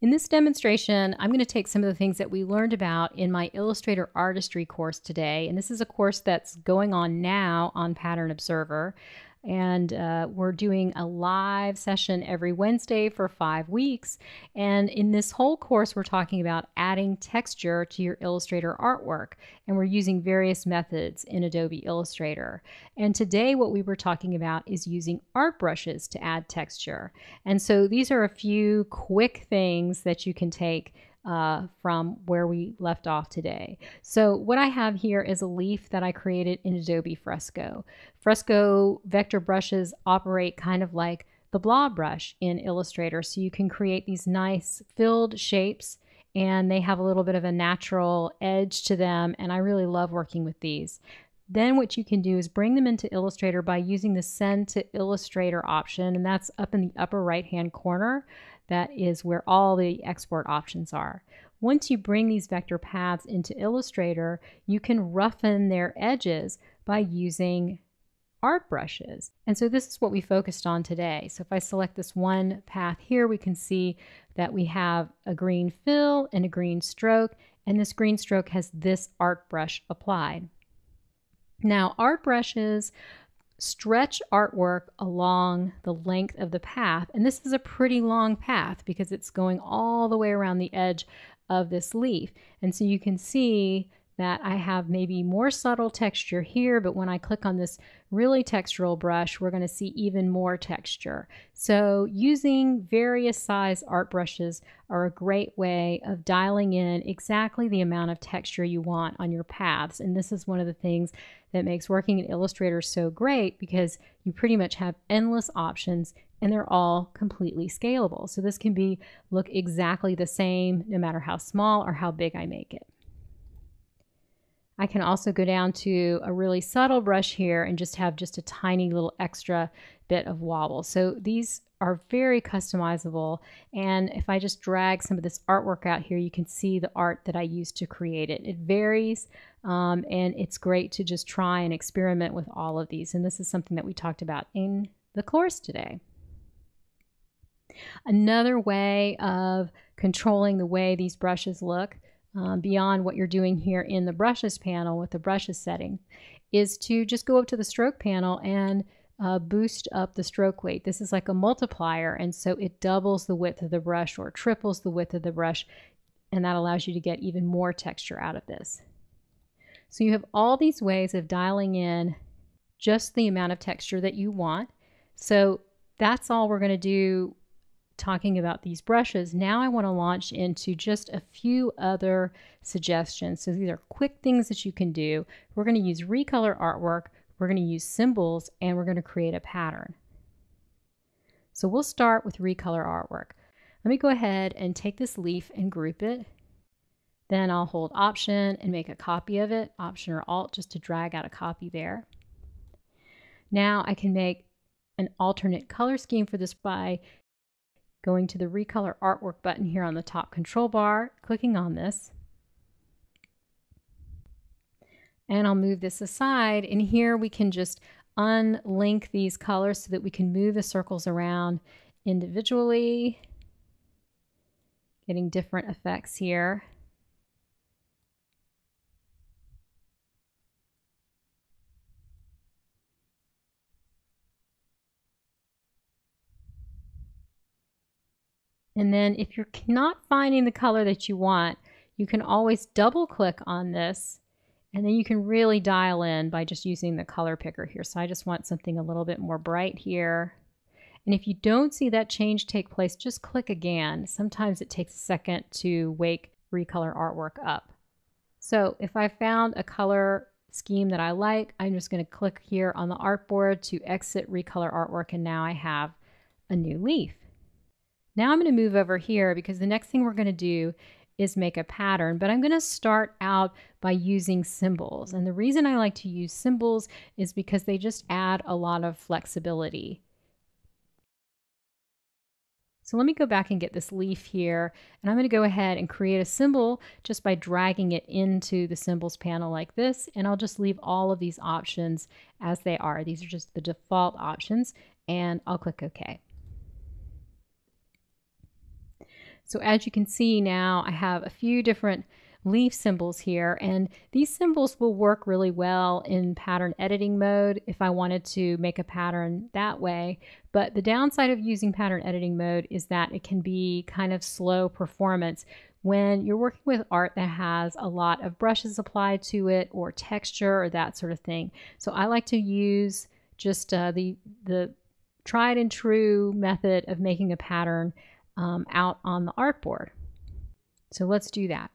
In this demonstration, I'm going to take some of the things that we learned about in my Illustrator Artistry course today, and this is a course that's going on now on Pattern Observer. And uh, we're doing a live session every Wednesday for five weeks. And in this whole course, we're talking about adding texture to your Illustrator artwork. And we're using various methods in Adobe Illustrator. And today, what we were talking about is using art brushes to add texture. And so these are a few quick things that you can take uh, from where we left off today. So what I have here is a leaf that I created in Adobe Fresco. Fresco vector brushes operate kind of like the blob brush in Illustrator. So you can create these nice filled shapes and they have a little bit of a natural edge to them. And I really love working with these. Then what you can do is bring them into Illustrator by using the Send to Illustrator option, and that's up in the upper right-hand corner. That is where all the export options are. Once you bring these vector paths into Illustrator, you can roughen their edges by using art brushes. And so this is what we focused on today. So if I select this one path here, we can see that we have a green fill and a green stroke, and this green stroke has this art brush applied. Now, art brushes stretch artwork along the length of the path. And this is a pretty long path because it's going all the way around the edge of this leaf. And so you can see that I have maybe more subtle texture here, but when I click on this really textural brush, we're going to see even more texture. So using various size art brushes are a great way of dialing in exactly the amount of texture you want on your paths. And this is one of the things that makes working in Illustrator so great because you pretty much have endless options and they're all completely scalable. So this can be look exactly the same no matter how small or how big I make it. I can also go down to a really subtle brush here and just have just a tiny little extra bit of wobble. So these are very customizable. And if I just drag some of this artwork out here, you can see the art that I used to create it. It varies um, and it's great to just try and experiment with all of these. And this is something that we talked about in the course today. Another way of controlling the way these brushes look um, beyond what you're doing here in the brushes panel with the brushes setting is to just go up to the stroke panel and uh, boost up the stroke weight. This is like a multiplier and so it doubles the width of the brush or triples the width of the brush and that allows you to get even more texture out of this. So you have all these ways of dialing in just the amount of texture that you want. So that's all we're going to do talking about these brushes, now I want to launch into just a few other suggestions. So these are quick things that you can do. We're going to use recolor artwork, we're going to use symbols, and we're going to create a pattern. So we'll start with recolor artwork. Let me go ahead and take this leaf and group it. Then I'll hold Option and make a copy of it, Option or Alt just to drag out a copy there. Now I can make an alternate color scheme for this by going to the Recolor Artwork button here on the top control bar, clicking on this. And I'll move this aside, and here we can just unlink these colors so that we can move the circles around individually, getting different effects here. And then if you're not finding the color that you want, you can always double click on this and then you can really dial in by just using the color picker here. So I just want something a little bit more bright here. And if you don't see that change take place, just click again. Sometimes it takes a second to wake recolor artwork up. So if I found a color scheme that I like, I'm just going to click here on the artboard to exit recolor artwork and now I have a new leaf. Now I'm going to move over here because the next thing we're going to do is make a pattern, but I'm going to start out by using symbols. And the reason I like to use symbols is because they just add a lot of flexibility. So let me go back and get this leaf here, and I'm going to go ahead and create a symbol just by dragging it into the symbols panel like this, and I'll just leave all of these options as they are. These are just the default options, and I'll click OK. So as you can see now, I have a few different leaf symbols here and these symbols will work really well in pattern editing mode if I wanted to make a pattern that way. But the downside of using pattern editing mode is that it can be kind of slow performance. When you're working with art that has a lot of brushes applied to it or texture or that sort of thing. So I like to use just uh, the the tried and true method of making a pattern um, out on the artboard so let's do that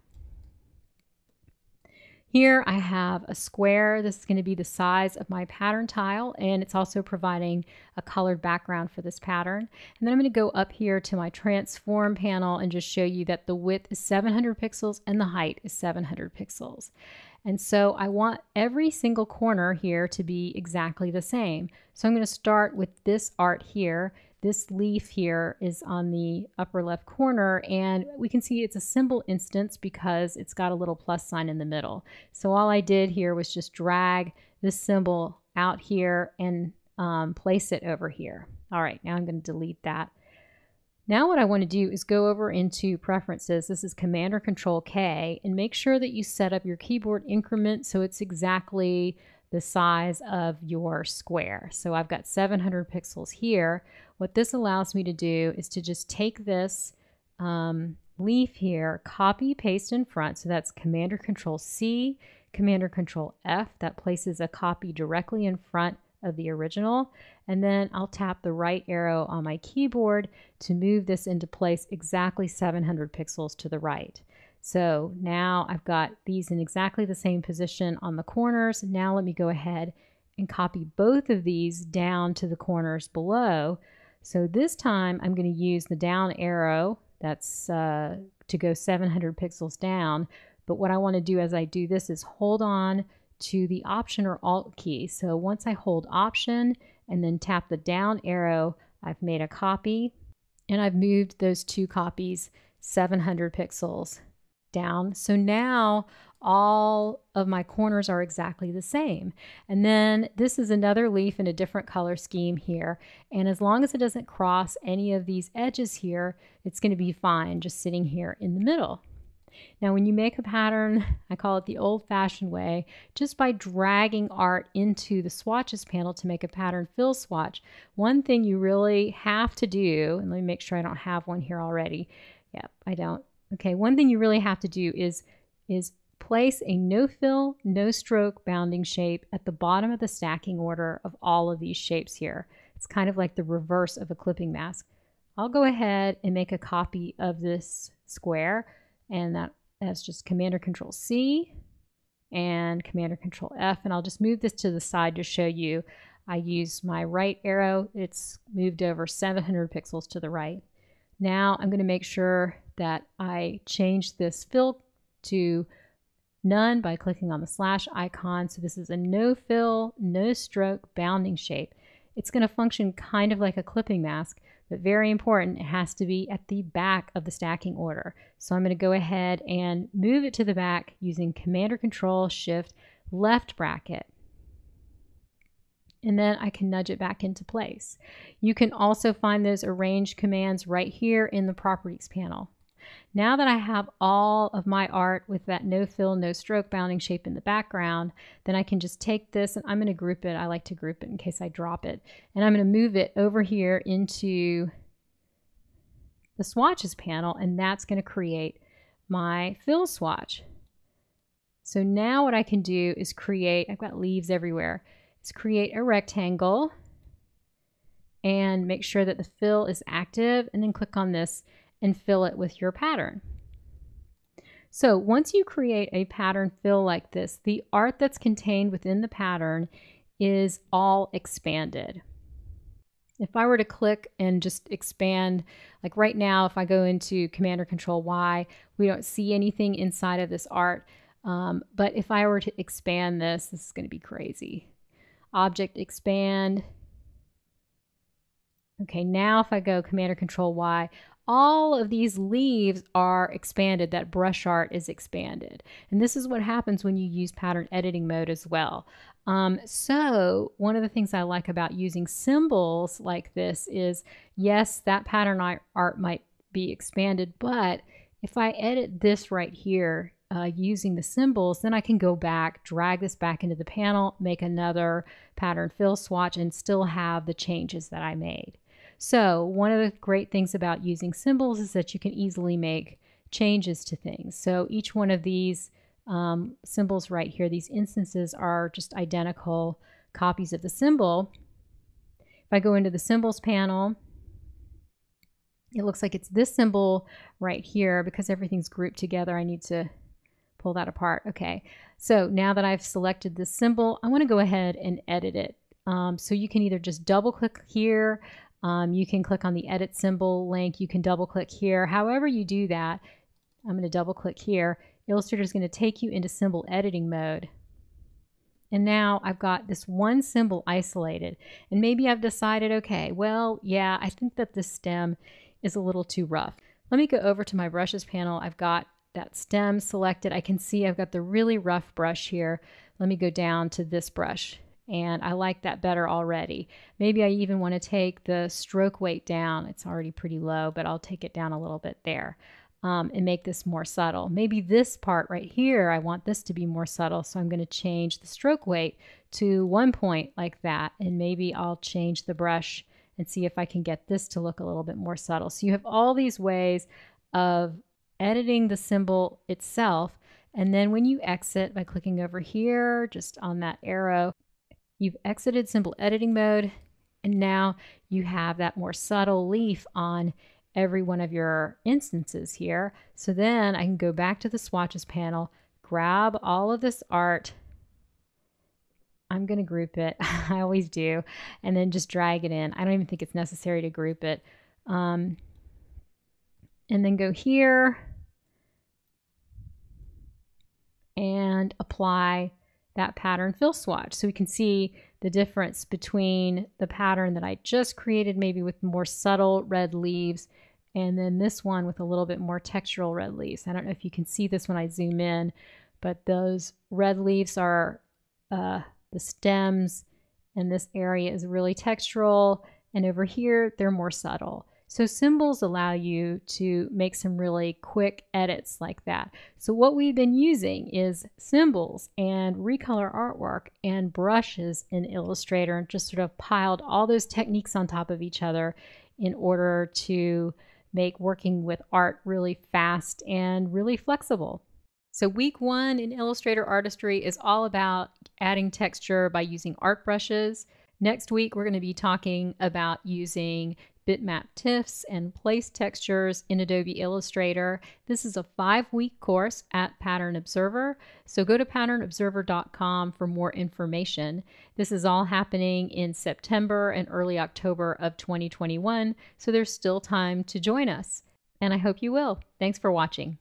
here I have a square. This is going to be the size of my pattern tile and it's also providing a colored background for this pattern. And then I'm going to go up here to my transform panel and just show you that the width is 700 pixels and the height is 700 pixels. And so I want every single corner here to be exactly the same. So I'm going to start with this art here this leaf here is on the upper left corner and we can see it's a symbol instance because it's got a little plus sign in the middle. So all I did here was just drag this symbol out here and um, place it over here. All right, now I'm going to delete that. Now what I want to do is go over into preferences. This is Command or Control K and make sure that you set up your keyboard increment so it's exactly the size of your square. So I've got 700 pixels here. What this allows me to do is to just take this um, leaf here, copy, paste in front. So that's Command or Control C, Command or Control F. That places a copy directly in front of the original. And then I'll tap the right arrow on my keyboard to move this into place exactly 700 pixels to the right. So now I've got these in exactly the same position on the corners. Now let me go ahead and copy both of these down to the corners below. So this time I'm going to use the down arrow that's uh, to go 700 pixels down. But what I want to do as I do this is hold on to the Option or Alt key. So once I hold Option and then tap the down arrow, I've made a copy and I've moved those two copies 700 pixels down. So now all of my corners are exactly the same. And then this is another leaf in a different color scheme here. And as long as it doesn't cross any of these edges here, it's going to be fine just sitting here in the middle. Now, when you make a pattern, I call it the old fashioned way, just by dragging art into the swatches panel to make a pattern fill swatch, one thing you really have to do, and let me make sure I don't have one here already. Yep, I don't. Okay, one thing you really have to do is, is place a no fill, no stroke bounding shape at the bottom of the stacking order of all of these shapes here. It's kind of like the reverse of a clipping mask. I'll go ahead and make a copy of this square and that, that's just Command or Control C and Command or Control F and I'll just move this to the side to show you I use my right arrow. It's moved over 700 pixels to the right. Now I'm going to make sure that I change this fill to none by clicking on the slash icon. So this is a no fill, no stroke bounding shape. It's going to function kind of like a clipping mask, but very important, it has to be at the back of the stacking order. So I'm going to go ahead and move it to the back using Command or Control Shift left bracket and then I can nudge it back into place. You can also find those arrange commands right here in the properties panel. Now that I have all of my art with that no fill, no stroke bounding shape in the background, then I can just take this and I'm going to group it. I like to group it in case I drop it. And I'm going to move it over here into the swatches panel and that's going to create my fill swatch. So now what I can do is create, I've got leaves everywhere, is create a rectangle and make sure that the fill is active and then click on this and fill it with your pattern. So once you create a pattern fill like this, the art that's contained within the pattern is all expanded. If I were to click and just expand, like right now, if I go into Command or Control Y, we don't see anything inside of this art. Um, but if I were to expand this, this is going to be crazy. Object expand. Okay, now if I go Command or Control Y, all of these leaves are expanded, that brush art is expanded. And this is what happens when you use pattern editing mode as well. Um, so one of the things I like about using symbols like this is, yes, that pattern art might be expanded. But if I edit this right here uh, using the symbols, then I can go back, drag this back into the panel, make another pattern fill swatch, and still have the changes that I made. So one of the great things about using symbols is that you can easily make changes to things. So each one of these um, symbols right here, these instances are just identical copies of the symbol. If I go into the symbols panel, it looks like it's this symbol right here because everything's grouped together. I need to pull that apart. Okay, so now that I've selected this symbol, I want to go ahead and edit it. Um, so you can either just double click here, um, you can click on the edit symbol link, you can double click here. However you do that, I'm going to double click here. Illustrator is going to take you into symbol editing mode. And now I've got this one symbol isolated. And maybe I've decided, okay, well, yeah, I think that this stem is a little too rough. Let me go over to my brushes panel. I've got that stem selected. I can see I've got the really rough brush here. Let me go down to this brush and I like that better already. Maybe I even want to take the stroke weight down. It's already pretty low, but I'll take it down a little bit there um, and make this more subtle. Maybe this part right here, I want this to be more subtle, so I'm going to change the stroke weight to one point like that, and maybe I'll change the brush and see if I can get this to look a little bit more subtle. So you have all these ways of editing the symbol itself, and then when you exit by clicking over here, just on that arrow, you've exited symbol editing mode, and now you have that more subtle leaf on every one of your instances here. So then I can go back to the swatches panel, grab all of this art. I'm going to group it. I always do. And then just drag it in. I don't even think it's necessary to group it. Um, and then go here and apply that pattern fill swatch. So we can see the difference between the pattern that I just created, maybe with more subtle red leaves, and then this one with a little bit more textural red leaves. I don't know if you can see this when I zoom in, but those red leaves are uh, the stems, and this area is really textural, and over here, they're more subtle. So symbols allow you to make some really quick edits like that. So what we've been using is symbols and recolor artwork and brushes in Illustrator and just sort of piled all those techniques on top of each other in order to make working with art really fast and really flexible. So week one in Illustrator Artistry is all about adding texture by using art brushes. Next week, we're going to be talking about using bitmap TIFFs and place textures in Adobe Illustrator. This is a five week course at Pattern Observer. So go to patternobserver.com for more information. This is all happening in September and early October of 2021. So there's still time to join us. And I hope you will. Thanks for watching.